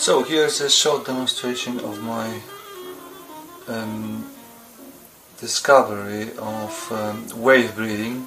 So here's a short demonstration of my um, discovery of um, wave breathing.